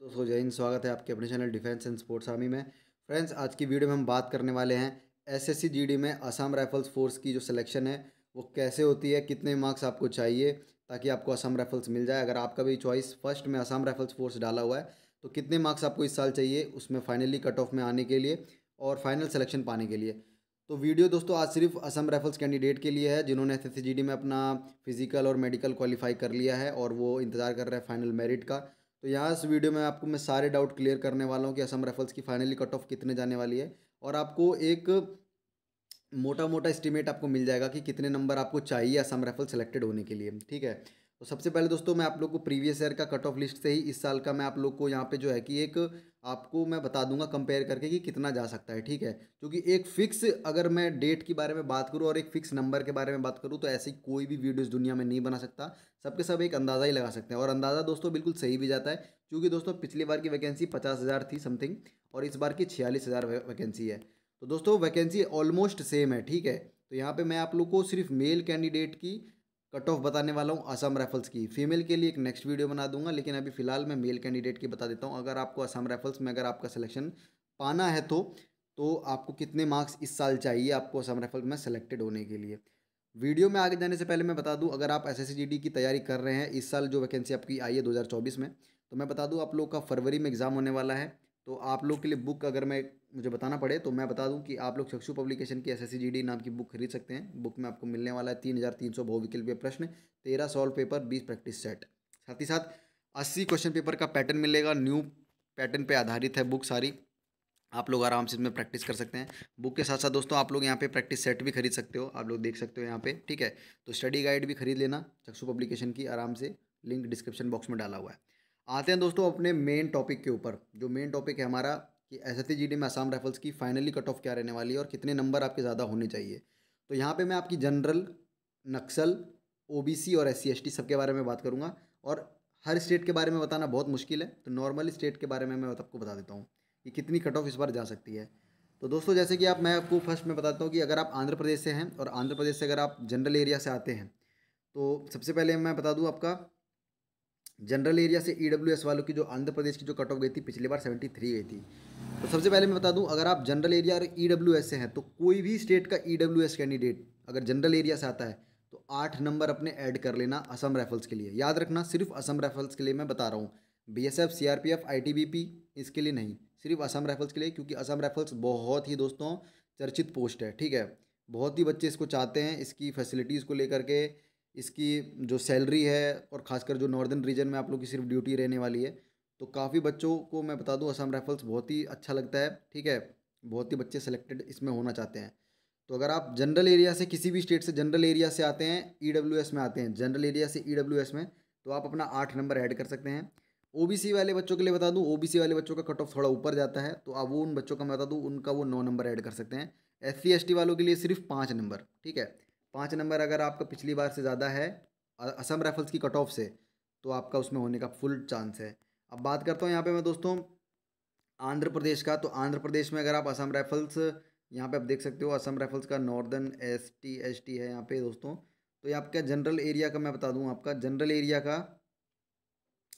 दोस्तों, जय हिंद, स्वागत है आपके अपने channel defence and sports army में। फ्रेंड्स, आज की वीडियो में हम बात करने वाले हैं एसएससी जीडी में असम राइफल्स फोर्स की जो सिलेक्शन है, वो कैसे होती है, कितने मार्क्स आपको चाहिए, ताकि आपको असम राइफल्स मिल जाए। अगर आपका भी चॉइस फ़र्स्ट में असम राइफल्स फोर्स डाला हुआ है तो कितने मार्क्स आपको इस साल चाहिए, उसमें फाइनली कट ऑफ़ में आने के लिए और फाइनल सिलेक्शन पाने के लिए। तो वीडियो दोस्तों, आज सिर्फ़ असम राइफल्स कैंडिडेट के लिए है, जिन्होंने एस में अपना फ़िज़िकल और मेडिकल क्वालिफाई कर लिया है और वो इंतज़ार कर रहे हैं फाइनल मेरिट का। तो यहाँ इस वीडियो में आपको मैं सारे डाउट क्लियर करने वाला हूँ कि असम राइफल्स की फाइनली कट ऑफ़ कितने जाने वाली है। और आपको एक मोटा मोटा एस्टिमेट आपको मिल जाएगा कि कितने नंबर आपको चाहिए असम राइफल सेलेक्टेड होने के लिए, ठीक है? तो सबसे पहले दोस्तों, मैं आप लोग को प्रीवियस ईयर का कट ऑफ़ लिस्ट से ही इस साल का मैं आप लोग को यहाँ पे जो है कि एक आपको मैं बता दूँगा कंपेयर करके कि कितना जा सकता है, ठीक है? क्योंकि एक फिक्स अगर मैं डेट के बारे में बात करूँ और एक फिक्स नंबर के बारे में बात करूँ तो ऐसी कोई भी वीडियो इस दुनिया में नहीं बना सकता। सबके सब एक अंदाज़ा ही लगा सकते हैं और अंदाज़ा दोस्तों बिल्कुल सही भी जाता है, क्योंकि दोस्तों पिछली बार की वैकेंसी पचास हज़ार थी समथिंग और इस बार की छियालीस हज़ार वैकेंसी है। तो दोस्तों वैकेंसी ऑलमोस्ट सेम है, ठीक है? तो यहाँ पे मैं आप लोग को सिर्फ़ मेल कैंडिडेट की कट ऑफ़ बताने वाला हूँ असम राइफल्स की। फीमेल के लिए एक नेक्स्ट वीडियो बना दूँगा, लेकिन अभी फ़िलहाल मैं मेल कैंडिडेट की बता देता हूँ। अगर आपको असम राइफल्स में अगर आपका सिलेक्शन पाना है तो तो आपको कितने मार्क्स इस साल चाहिए आपको असम राइफल में सेलेक्टेड होने के लिए। वीडियो में आगे जाने से पहले मैं बता दूँ, अगर आप एस एस की तैयारी कर रहे हैं, इस साल जो वैकेंसी आपकी आई है 2024 में तो मैं बता दूँ आप लोग का फरवरी में एग्ज़ाम होने वाला है। तो आप लोग के लिए बुक अगर मैं, मुझे बताना पड़े तो मैं बता दूँ कि आप लोग चक्षु पब्लिकेशन की एस एस नाम की बुक खरीद सकते हैं। बुक में आपको मिलने वाला है तीन हज़ार तीन सौ बहुविकल्पीय प्रश्न, तेरह सॉल्व पेपर बीस प्रैक्टिस सेट साथ ही साथ अस्सी क्वेश्चन पेपर का पैटर्न मिलेगा न्यू पैटर्न पर आधारित है बुक सारी। आप लोग आराम से इसमें प्रैक्टिस कर सकते हैं। बुक के साथ साथ दोस्तों, आप लोग यहाँ पे प्रैक्टिस सेट भी खरीद सकते हो। आप लोग देख सकते हो यहाँ पे, ठीक है? तो स्टडी गाइड भी खरीद लेना, चक्षु पब्लिकेशन की आराम से लिंक डिस्क्रिप्शन बॉक्स में डाला हुआ है। आते हैं दोस्तों अपने मेन टॉपिक के ऊपर। जो मेन टॉपिक है हमारा कि एस एस में आसाम राइफल्स की फाइनली कट ऑफ़ क्या रहने वाली है और कितने नंबर आपके ज़्यादा होने चाहिए। तो यहाँ पर मैं आपकी जनरल नक्सल ओबीसी और एस सी सबके बारे में बात करूँगा और हर स्टेट के बारे में बताना बहुत मुश्किल है। तो नॉर्मल स्टेट के बारे में मैं आपको बता देता हूँ कि कितनी कट ऑफ़ इस बार जा सकती है। तो दोस्तों जैसे कि आप, मैं आपको फ़र्स्ट में बताता हूँ कि अगर आप आंध्र प्रदेश से हैं और आंध्र प्रदेश से अगर आप जनरल एरिया से आते हैं तो सबसे पहले मैं बता दूँ आपका जनरल एरिया से ई e वालों की जो आंध्र प्रदेश की जो कट ऑफ़ गई थी, पिछली बार सेवेंटी थ्री गई थी। तो सबसे पहले मैं बता दूँ, अगर आप जनरल एरिया और ई e से हैं तो कोई भी स्टेट का ई e कैंडिडेट अगर जनरल एरिया से आता है तो आठ नंबर अपने ऐड कर लेना असम राइफल्स के लिए। याद रखना, सिर्फ़ असम राइफल्स के लिए मैं बता रहा हूँ। B S F C R P F I T B P इसके लिए नहीं। सिर्फ़ असम राइफल्स के लिए, क्योंकि असम राइफल्स बहुत ही दोस्तों चर्चित पोस्ट है, ठीक है? बहुत ही बच्चे इसको चाहते हैं, इसकी फैसिलिटीज़ को लेकर के इसकी जो सैलरी है और ख़ासकर जो नॉर्दर्न रीजन में आप लोग की सिर्फ़ ड्यूटी रहने वाली है तो काफ़ी बच्चों को मैं बता दूँ, असम राइफल्स बहुत ही अच्छा लगता है, ठीक है? बहुत ही बच्चे सेलेक्टेड इसमें होना चाहते हैं। तो अगर आप जनरल एरिया से किसी भी स्टेट से जनरल एरिया से आते हैं ई e में आते हैं जनरल एरिया से ई e में तो आप अपना आठ नंबर ऐड कर सकते हैं। ओबीसी वाले बच्चों के लिए बता दूँ ओबीसी वाले बच्चों का कट ऑफ़ थोड़ा ऊपर जाता है तो आप वो उन बच्चों का मैं बता दूँ, उनका वो नौ नंबर ऐड कर सकते हैं। एस सी वालों के लिए सिर्फ़ पाँच नंबर ठीक है? पाँच नंबर अगर आपका पिछली बार से ज़्यादा है असम राइफल्स की कट ऑफ़ से तो आपका उसमें होने का फुल चांस है। अब बात करता हूँ यहाँ पे मैं दोस्तों, आंध्र प्रदेश का तो आंध्र प्रदेश में अगर आप असम राइफल्स, यहाँ पे आप देख सकते हो असम राइफल्स का northern S T S T है यहाँ पे दोस्तों। तो ये आपका जनरल एरिया का मैं बता दूँ आपका, जनरल एरिया का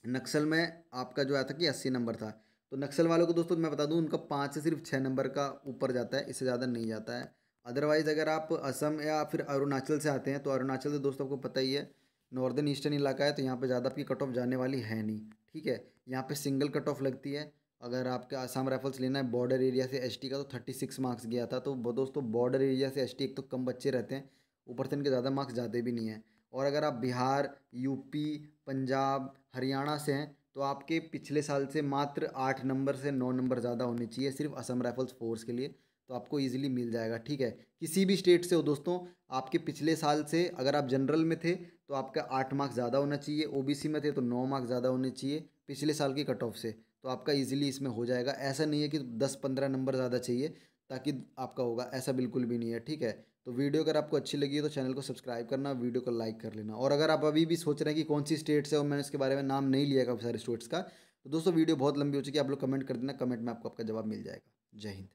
नक्सल में आपका जो आया था कि अस्सी नंबर था। तो नक्सल वालों को दोस्तों मैं बता दूँ, उनका पाँच से सिर्फ़ छः नंबर का ऊपर जाता है, इससे ज़्यादा नहीं जाता है। अदरवाइज़ अगर आप असम या फिर अरुणाचल से आते हैं तो अरुणाचल से दोस्तों आपको पता ही है नॉर्दर्न ईस्टर्न इलाका है तो यहाँ पे ज़्यादा आपकी कट ऑफ़ जाने वाली है नहीं, ठीक है? यहाँ पे सिंगल कट ऑफ़ लगती है। अगर आपके आसाम राइफल्स लेना है बॉर्डर एरिया से एसटी का तो थर्टी सिक्स मार्क्स गया था तो दोस्तों बॉर्डर एरिया से एसटी एक तो कम बच्चे रहते हैं, ऊपर से इनके ज़्यादा मार्क्स जाते भी नहीं हैं। और अगर आप बिहार यूपी पंजाब, हरियाणा से हैं तो आपके पिछले साल से मात्र आठ नंबर से नौ नंबर ज़्यादा होने चाहिए सिर्फ़ असम राइफल्स फोर्स के लिए। तो आपको इजीली मिल जाएगा, ठीक है? किसी भी स्टेट से हो दोस्तों, आपके पिछले साल से अगर आप जनरल में थे तो आपका आठ मार्क्स ज़्यादा होना चाहिए ओबीसी में थे तो नौ मार्क्स ज़्यादा होने चाहिए पिछले साल की कट ऑफ़ से। तो आपका इजीली इसमें हो जाएगा। ऐसा नहीं है कि दस पंद्रह नंबर ज़्यादा चाहिए, ताकि आपका होगा, ऐसा बिल्कुल भी नहीं है, ठीक है? तो वीडियो अगर आपको अच्छी लगी है तो चैनल को सब्सक्राइब करना, वीडियो को लाइक कर लेना। और अगर आप अभी भी सोच रहे हैं कि कौन सी स्टेट्स है और मैंने उसके बारे में नाम नहीं लिया काफ़ी सारे स्टेट्स का तो दोस्तों, वीडियो बहुत लंबी हो चुकी है, आप लोग कमेंट कर देना कमेंट में आपको आपका जवाब मिल जाएगा। जय हिंद।